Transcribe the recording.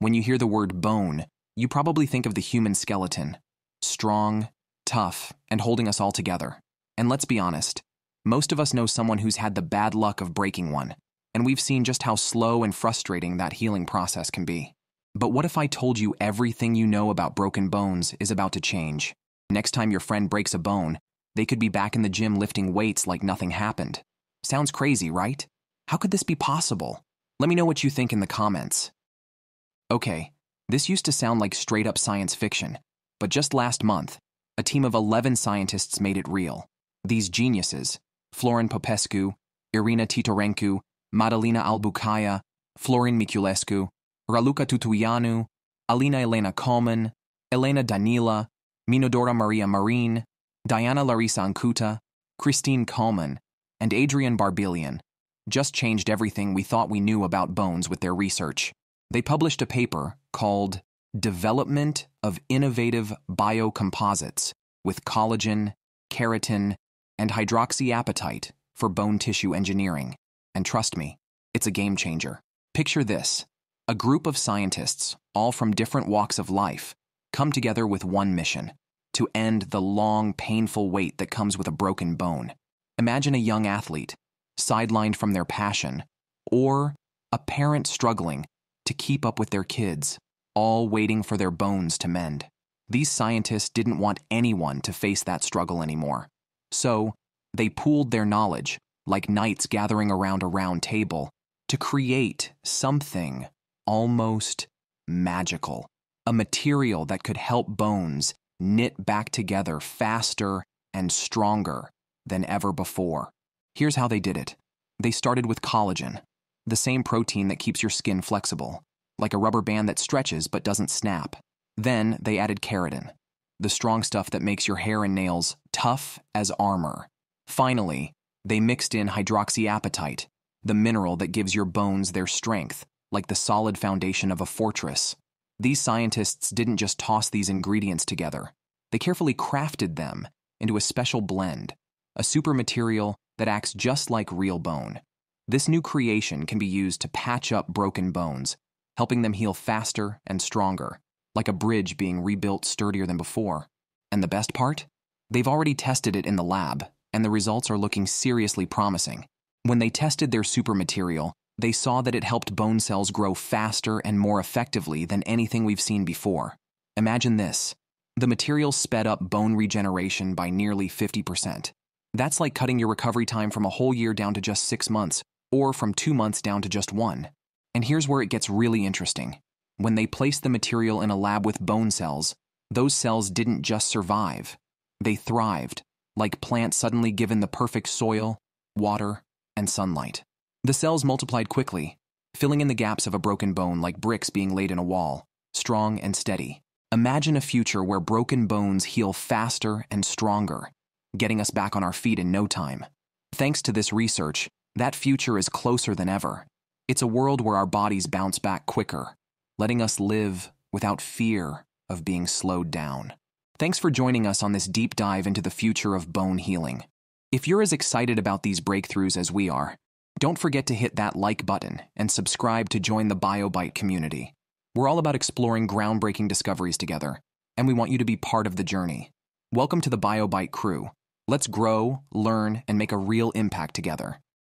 When you hear the word bone, you probably think of the human skeleton strong, tough, and holding us all together. And let's be honest, most of us know someone who's had the bad luck of breaking one, and we've seen just how slow and frustrating that healing process can be. But what if I told you everything you know about broken bones is about to change? Next time your friend breaks a bone, they could be back in the gym lifting weights like nothing happened. Sounds crazy, right? How could this be possible? Let me know what you think in the comments. Okay, this used to sound like straight up science fiction, but just last month, a team of 11 scientists made it real. These geniuses, Florin Popescu, Irina Titorencu, Madalina Albu Kaya, Florin Miculescu, Raluca Tutuianu, Alina Elena Coman, Elena Danila, Minodora Maria Marin, Diana Larisa Ancuta, Cristin Coman, and Adrian Barbilian just changed everything we thought we knew about bones with their research. They published a paper called Development of Innovative Biocomposites with Collagen, Keratin, and Hydroxyapatite for Bone Tissue Engineering. And trust me, it's a game changer. Picture this a group of scientists, all from different walks of life, come together with one mission to end the long, painful wait that comes with a broken bone. Imagine a young athlete, sidelined from their passion, or a parent struggling keep up with their kids, all waiting for their bones to mend. These scientists didn't want anyone to face that struggle anymore. So, they pooled their knowledge, like knights gathering around a round table, to create something almost magical. A material that could help bones knit back together faster and stronger than ever before. Here's how they did it they started with collagen, the same protein that keeps your skin flexible, like a rubber band that stretches but doesn't snap. Then they added keratin, the strong stuff that makes your hair and nails tough as armor. Finally, they mixed in hydroxyapatite, the mineral that gives your bones their strength like the solid foundation of a fortress. These scientists didn't just toss these ingredients together, they carefully crafted them into a special blend, a super material that acts just like real bone. This new creation can be used to patch up broken bones, helping them heal faster and stronger, like a bridge being rebuilt sturdier than before. And the best part? They've already tested it in the lab, and the results are looking seriously promising. When they tested their super material, they saw that it helped bone cells grow faster and more effectively than anything we've seen before. Imagine this the material sped up bone regeneration by nearly 50%. That's like cutting your recovery time from a whole year down to just six months, or from two months down to just one. And here's where it gets really interesting. When they placed the material in a lab with bone cells, those cells didn't just survive, they thrived, like plants suddenly given the perfect soil, water, and sunlight. The cells multiplied quickly, filling in the gaps of a broken bone like bricks being laid in a wall, strong and steady. Imagine a future where broken bones heal faster and stronger, getting us back on our feet in no time. Thanks to this research, that future is closer than ever. It's a world where our bodies bounce back quicker, letting us live without fear of being slowed down. Thanks for joining us on this deep dive into the future of bone healing. If you're as excited about these breakthroughs as we are, don't forget to hit that like button and subscribe to join the BioByte community. We're all about exploring groundbreaking discoveries together, and we want you to be part of the journey. Welcome to the BioByte crew. Let's grow, learn, and make a real impact together.